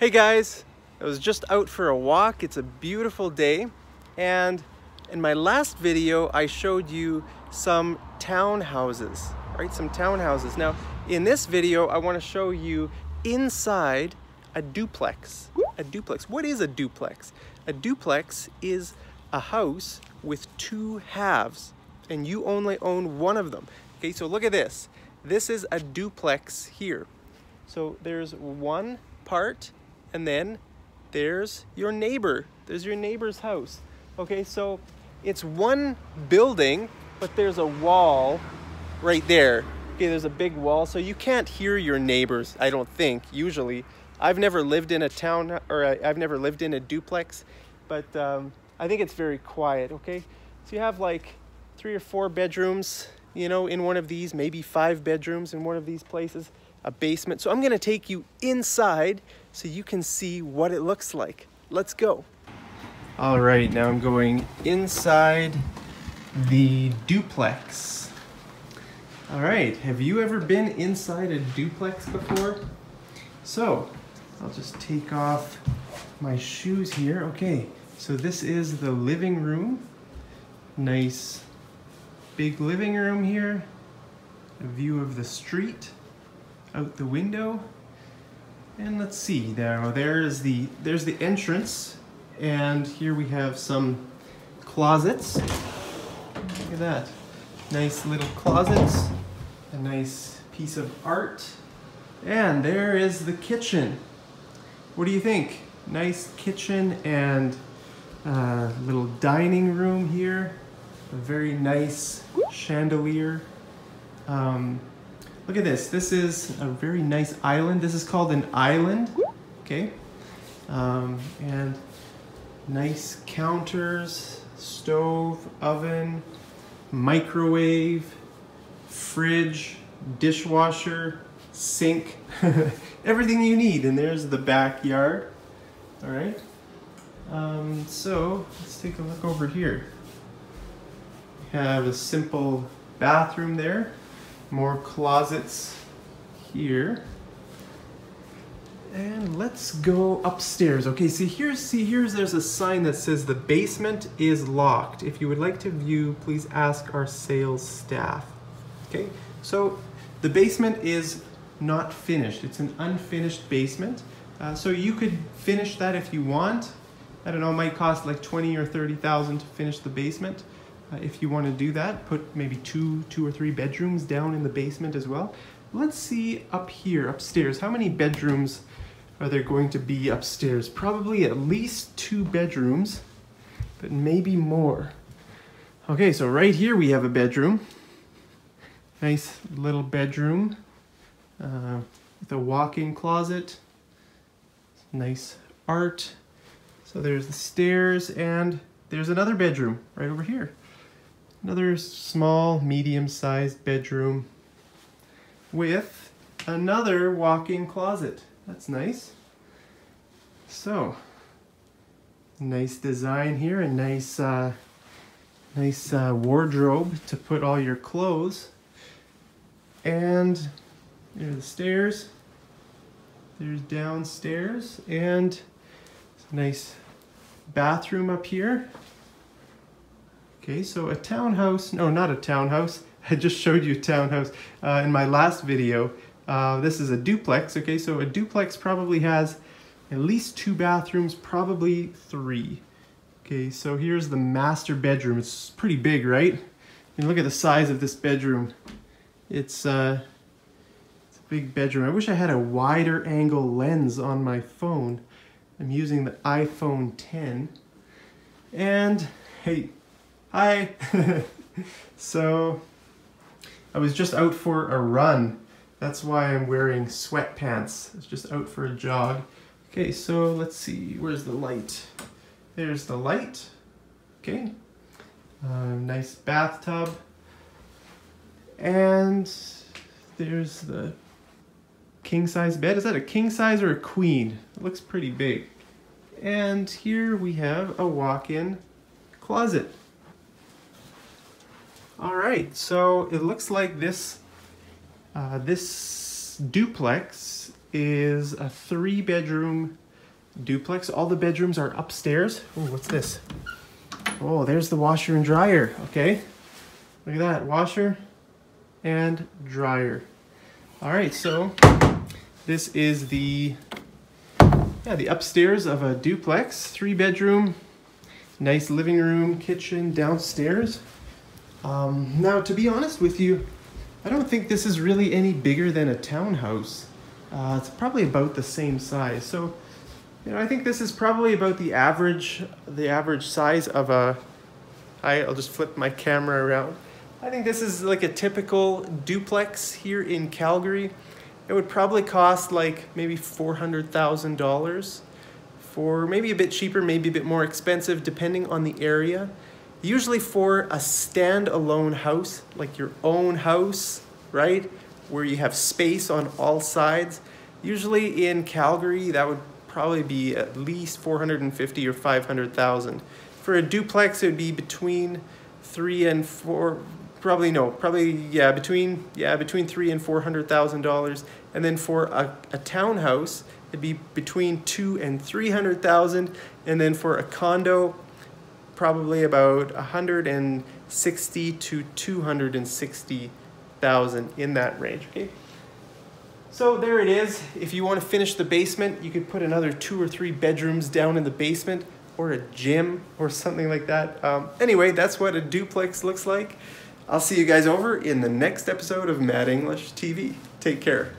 Hey guys, I was just out for a walk. It's a beautiful day and in my last video I showed you some townhouses, right? Some townhouses. Now in this video I want to show you inside a duplex. A duplex. What is a duplex? A duplex is a house with two halves and you only own one of them. Okay, so look at this. This is a duplex here. So there's one part and then there's your neighbor. There's your neighbor's house. Okay, so it's one building, but there's a wall right there. Okay, there's a big wall, so you can't hear your neighbors, I don't think, usually. I've never lived in a town, or I've never lived in a duplex, but um, I think it's very quiet, okay? So you have like three or four bedrooms, you know, in one of these, maybe five bedrooms in one of these places a basement. So I'm gonna take you inside so you can see what it looks like. Let's go. All right, now I'm going inside the duplex. All right, have you ever been inside a duplex before? So, I'll just take off my shoes here. Okay, so this is the living room. Nice big living room here. A view of the street out the window. And let's see, now there's the, there's the entrance. And here we have some closets. Look at that. Nice little closets. A nice piece of art. And there is the kitchen. What do you think? Nice kitchen and uh, little dining room here. A very nice chandelier. Um, Look at this. This is a very nice island. This is called an island. Okay. Um, and nice counters, stove, oven, microwave, fridge, dishwasher, sink, everything you need. And there's the backyard. All right. Um, so let's take a look over here. We have a simple bathroom there more closets here. And let's go upstairs. Okay, see here's see here's there's a sign that says the basement is locked. If you would like to view, please ask our sales staff. Okay, so the basement is not finished. It's an unfinished basement. Uh, so you could finish that if you want. I don't know, it might cost like 20 or 30,000 to finish the basement. Uh, if you want to do that, put maybe two, two or three bedrooms down in the basement as well. Let's see up here, upstairs, how many bedrooms are there going to be upstairs? Probably at least two bedrooms, but maybe more. Okay, so right here we have a bedroom. Nice little bedroom uh, with a walk-in closet. Nice art. So there's the stairs and there's another bedroom right over here. Another small, medium-sized bedroom with another walk-in closet. That's nice. So, nice design here, a nice, uh, nice uh, wardrobe to put all your clothes. And there's the stairs. There's downstairs and nice bathroom up here. Okay, so a townhouse, no, not a townhouse. I just showed you a townhouse uh, in my last video. Uh, this is a duplex, okay, so a duplex probably has at least two bathrooms, probably three. Okay, so here's the master bedroom. It's pretty big, right? And look at the size of this bedroom. It's, uh, it's a big bedroom. I wish I had a wider angle lens on my phone. I'm using the iPhone 10. And, hey, Hi. so I was just out for a run. That's why I'm wearing sweatpants. I was just out for a jog. Okay, so let's see, where's the light? There's the light. Okay. Uh, nice bathtub. And there's the king size bed. Is that a king size or a queen? It looks pretty big. And here we have a walk-in closet. All right, so it looks like this, uh, this duplex is a three bedroom duplex. All the bedrooms are upstairs. Oh, what's this? Oh, there's the washer and dryer. Okay. Look at that, washer and dryer. All right, so this is the yeah, the upstairs of a duplex, three bedroom, nice living room, kitchen downstairs. Um, now, to be honest with you, I don't think this is really any bigger than a townhouse. Uh, it's probably about the same size. So, you know, I think this is probably about the average, the average size of a, I, I'll just flip my camera around. I think this is like a typical duplex here in Calgary. It would probably cost like maybe $400,000 for maybe a bit cheaper, maybe a bit more expensive depending on the area. Usually for a standalone house, like your own house, right? Where you have space on all sides. Usually in Calgary, that would probably be at least 450 or 500,000. For a duplex, it would be between three and four, probably no, probably yeah, between yeah between three and four hundred thousand dollars, and then for a, a townhouse, it'd be between two and three hundred thousand, and then for a condo, probably about a hundred and sixty to two hundred and sixty thousand in that range. Okay. So there it is. If you want to finish the basement, you could put another two or three bedrooms down in the basement or a gym or something like that. Um, anyway, that's what a duplex looks like. I'll see you guys over in the next episode of Mad English TV. Take care.